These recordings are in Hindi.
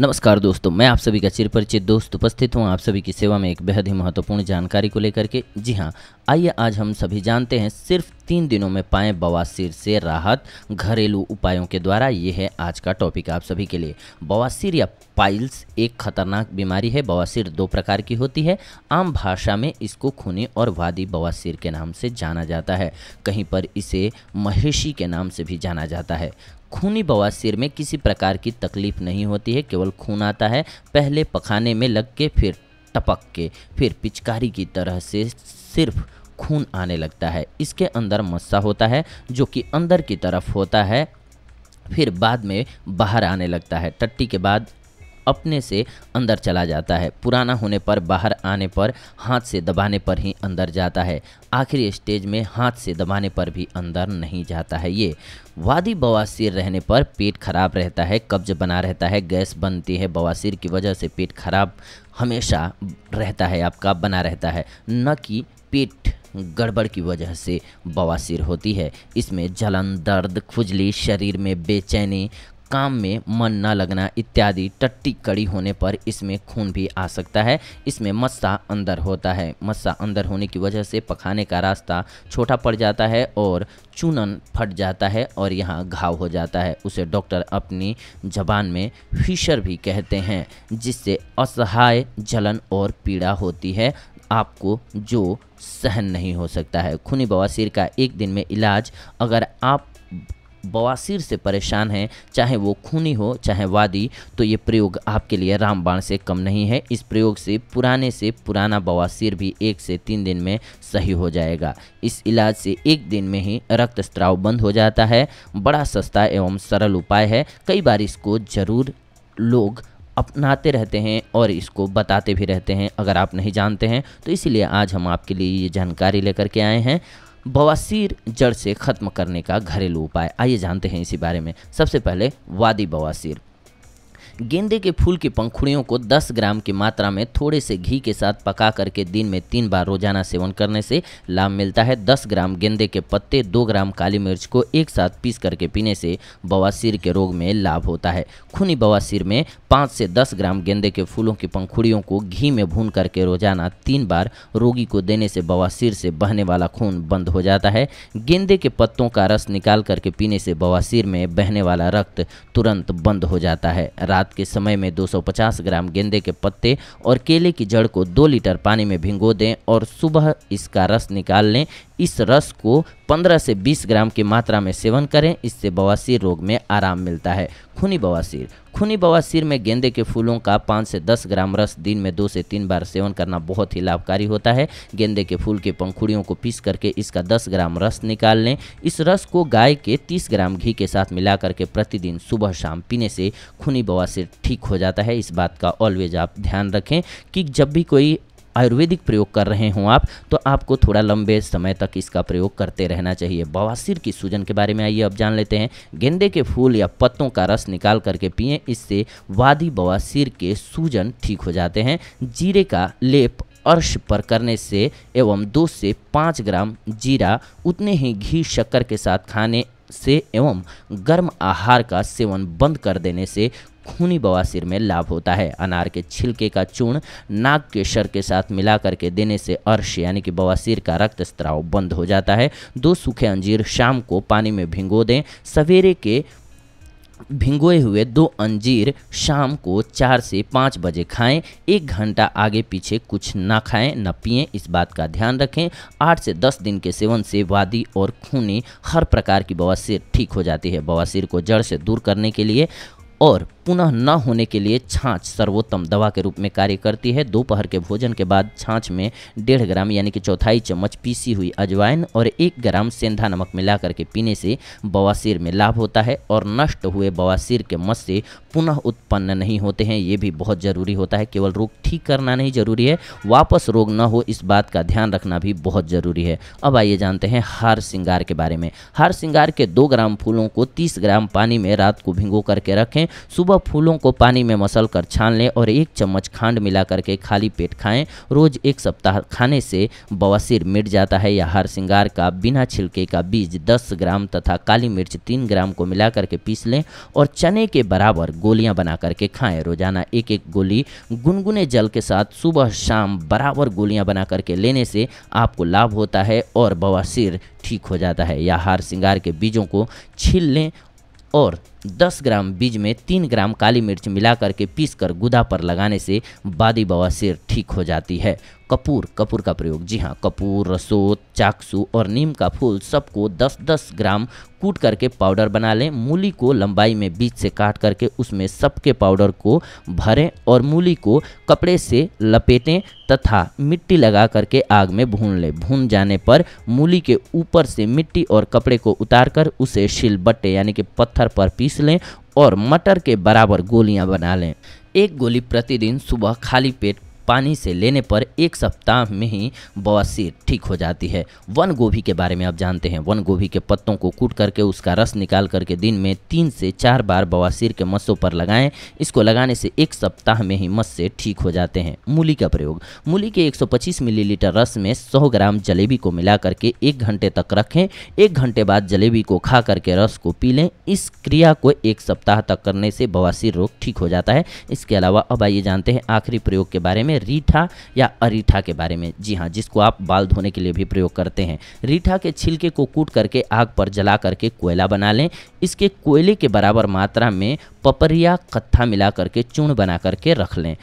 नमस्कार दोस्तों, मैं आप सभी का चिर परिचित दोस्त उपस्थित हूँ। आप सभी की सेवा में एक बेहद ही महत्वपूर्ण जानकारी को लेकर के। जी हाँ आइए आज हम सभी जानते हैं सिर्फ़ तीन दिनों में पाएँ बवासीर से राहत घरेलू उपायों के द्वारा। ये है आज का टॉपिक आप सभी के लिए। बवासीर या पाइल्स एक खतरनाक बीमारी है। बवासीर दो प्रकार की होती है। आम भाषा में इसको खूनी और वादी बवासीर के नाम से जाना जाता है। कहीं पर इसे महेशी के नाम से भी जाना जाता है। खूनी बवासीर में किसी प्रकार की तकलीफ़ नहीं होती है। केवल खून आता है। पहले पखाने में लग के, फिर टपक के, फिर पिचकारी की तरह से सिर्फ़ खून आने लगता है। इसके अंदर मस्सा होता है, जो कि अंदर की तरफ़ होता है, फिर बाद में बाहर आने लगता है। टट्टी के बाद अपने से अंदर चला जाता है। पुराना होने पर, बाहर आने पर, हाथ से दबाने पर ही अंदर जाता है। आखिरी स्टेज में हाथ से दबाने पर भी अंदर नहीं जाता है ये। वादी बवासीर रहने पर पेट खराब रहता है, कब्ज बना रहता है, गैस बनती है। बवासीर की वजह से पेट खराब हमेशा रहता है, आपका बना रहता है। न कि पेट गड़बड़ की वजह से बवासीर होती है। इसमें जलन, दर्द, खुजली, शरीर में बेचैनी, काम में मन न लगना इत्यादि टट्टी कड़ी होने पर इसमें खून भी आ सकता है। इसमें मस्सा अंदर होता है। मस्सा अंदर होने की वजह से पखाने का रास्ता छोटा पड़ जाता है और चूनन फट जाता है और यहाँ घाव हो जाता है। उसे डॉक्टर अपनी जबान में फिशर भी कहते हैं, जिससे असहाय जलन और पीड़ा होती है। आपको जो सहन नहीं हो सकता है। खूनी बवासीर का एक दिन में इलाज अगर आप बवासीर से परेशान हैं, चाहे वो खूनी हो, चाहे वादी तो ये प्रयोग आपके लिए रामबाण से कम नहीं है। इस प्रयोग से, पुराने से पुराना बवासीर भी एक से तीन दिन में सही हो जाएगा। इस इलाज से एक दिन में ही रक्त स्त्राव बंद हो जाता है। बड़ा सस्ता एवं सरल उपाय है। कई बार इसको ज़रूर लोग अपनाते रहते हैं और इसको बताते भी रहते हैं, अगर आप नहीं जानते हैं तो इसीलिए आज हम आपके लिए ये जानकारी लेकर के आए हैं। बवासीर जड़ से ख़त्म करने का घरेलू उपाय। आइए जानते हैं इसी बारे में। सबसे पहले वादी बवासीर। गेंदे के फूल की पंखुड़ियों को 10 ग्राम की मात्रा में थोड़े से घी के साथ पका करके दिन में तीन बार रोज़ाना सेवन करने से लाभ मिलता है। 10 ग्राम गेंदे के पत्ते 2 ग्राम काली मिर्च को एक साथ पीस करके पीने से बवासीर के रोग में लाभ होता है। खूनी बवासीर में पाँच से दस ग्राम गेंदे के फूलों की पंखुड़ियों को घी में भून करके रोज़ाना तीन बार रोगी को देने से बवासीर से बहने वाला खून बंद हो जाता है। गेंदे के पत्तों का रस निकाल करके पीने से बवासीर में बहने वाला रक्त तुरंत बंद हो जाता है। रात रात के समय में 250 ग्राम गेंदे के पत्ते और केले की जड़ को दो लीटर पानी में भिंगो दें और सुबह इसका रस निकाल लें। इस रस को 15 से 20 ग्राम की मात्रा में सेवन करें, इससे बवासीर रोग में आराम मिलता है। खूनी बवासीर। खूनी बवासीर में गेंदे के फूलों का 5 से 10 ग्राम रस दिन में दो से तीन बार सेवन करना बहुत ही लाभकारी होता है। गेंदे के फूल के पंखुड़ियों को पीस करके इसका 10 ग्राम रस निकाल लें। इस रस को गाय के 30 ग्राम घी के साथ मिला करके प्रतिदिन सुबह शाम पीने से खूनी बवासीर ठीक हो जाता है। इस बात का ऑलवेज आप ध्यान रखें कि जब भी कोई आयुर्वेदिक प्रयोग कर रहे हों आप तो आपको थोड़ा लंबे समय तक इसका प्रयोग करते रहना चाहिए। बवासीर की सूजन के बारे में आइए, अब जान लेते हैं। गेंदे के फूल या पत्तों का रस निकाल करके पिए, इससे वादी बवासीर के सूजन ठीक हो जाते हैं। जीरे का लेप अर्श पर करने से एवं दो से पाँच ग्राम जीरा, उतने ही घी शक्कर के साथ खाने से एवं गर्म आहार का सेवन बंद कर देने से खूनी बवासीर में लाभ होता है। अनार के छिलके का चूर्ण नाक के शर के साथ मिला करके देने से अर्श, यानी कि बवासीर का रक्त स्त्राव बंद हो जाता है। दो सूखे अंजीर शाम को पानी में भिंगो दें। सवेरे के भिंगोए हुए दो अंजीर शाम को चार से पाँच बजे खाएँ। एक घंटा आगे पीछे कुछ ना खाएँ, न पिएँ। इस बात का ध्यान रखें। आठ से दस दिन के सेवन से वादी और खूनी हर प्रकार की बवासीर ठीक हो जाती है। बवासीर को जड़ से दूर करने के लिए और पुनः न होने के लिए छाछ सर्वोत्तम दवा के रूप में कार्य करती है। दोपहर के भोजन के बाद छाछ में डेढ़ ग्राम यानी कि चौथाई चम्मच पीसी हुई अजवाइन और एक ग्राम सेंधा नमक मिला करके पीने से बवासीर में लाभ होता है और नष्ट हुए बवासीर के मत से पुनः उत्पन्न नहीं होते हैं। ये भी बहुत ज़रूरी होता है। केवल रोग ठीक करना नहीं ज़रूरी है। वापस रोग न हो, इस बात का ध्यान रखना भी बहुत ज़रूरी है। अब आइए जानते हैं हार श्रृंगार के बारे में। हार श्रृंगार के दो ग्राम फूलों को तीस ग्राम पानी में रात को भिंगो करके रखें। सुबह फूलों को पानी में मसल कर छान लें और एक चम्मच खांड मिला करके खाली पेट खाएँ। रोज एक सप्ताह खाने से बवासीर मिट जाता है। या हर श्रृंगार का बिना छिलके का बीज 10 ग्राम तथा काली मिर्च 3 ग्राम को मिला करके पीस लें और चने के बराबर गोलियाँ बना करके खाएँ। रोज़ाना एक एक गोली गुनगुने जल के साथ सुबह शाम बराबर गोलियाँ बना करके लेने से आपको लाभ होता है और बवासीर ठीक हो जाता है। या हार श्रृंगार के बीजों को छील लें और 10 ग्राम बीज में 3 ग्राम काली मिर्च मिला करके पीस कर गुदा पर लगाने से बादी बवासीर ठीक हो जाती है। कपूर कपूर का प्रयोग। जी हाँ कपूर, रसोत, चाकसू और नीम का फूल सबको 10-10 ग्राम कूट करके पाउडर बना लें। मूली को लंबाई में बीच से काट करके उसमें सबके पाउडर को भरें और मूली को कपड़े से लपेटें तथा मिट्टी लगा करके आग में भून लें। भून जाने पर मूली के ऊपर से मिट्टी और कपड़े को उतार कर उसे शिलबट्टे यानी कि पत्थर पर पीस लें और मटर के बराबर गोलियाँ बना लें। एक गोली प्रतिदिन सुबह खाली पेट पानी से लेने पर एक सप्ताह में ही बवासीर ठीक हो जाती है। वन गोभी के बारे में आप जानते हैं। वन गोभी के पत्तों को कूट करके उसका रस निकाल करके दिन में तीन से चार बार बवासीर के मस्सों पर लगाएँ। इसको लगाने से एक सप्ताह में ही मस्से ठीक हो जाते हैं। मूली का प्रयोग। मूली के 125 मिलीलीटर रस में 100 ग्राम जलेबी को मिला करके एक घंटे तक रखें। एक घंटे बाद जलेबी को खा करके रस को पी लें। इस क्रिया को एक सप्ताह तक करने से बवासीर रोग ठीक हो जाता है। इसके अलावा अब आइए जानते हैं आखिरी प्रयोग के बारे में। रीठा या अरीठा के बारे में। जी हाँ जिसको आप बाल धोने के लिए भी प्रयोग करते हैं। रीठा के छिलके को कूट करके आग पर जला करके कोयला बना लें। इसके कोयले के बराबर मात्रा में पपरिया, कत्था मिला करके चूर्ण बना करके रख लें।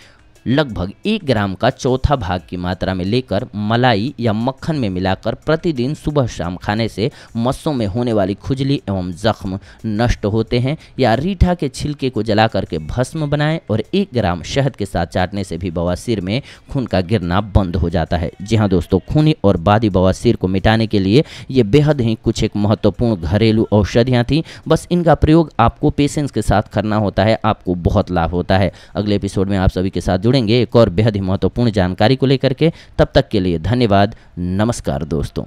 लगभग एक ग्राम का चौथा भाग की मात्रा में लेकर मलाई या मक्खन में मिलाकर प्रतिदिन सुबह शाम खाने से मस्सों में होने वाली खुजली एवं जख्म नष्ट होते हैं या रीठा के छिलके को जला करके भस्म बनाएँ और एक ग्राम शहद के साथ चाटने से भी बवासीर में खून का गिरना बंद हो जाता है। जी हाँ दोस्तों, खूनी और बादी बवासीर को मिटाने के लिए ये बेहद ही कुछ एक महत्वपूर्ण घरेलू औषधियाँ थी। बस इनका प्रयोग आपको पेशेंस के साथ करना होता है, आपको बहुत लाभ होता है। अगले एपिसोड में आप सभी के साथ जुड़े। जुड़ेंगे एक और बेहद ही महत्वपूर्ण जानकारी को लेकर के तब तक के लिए धन्यवाद। नमस्कार दोस्तों।